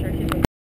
Sure.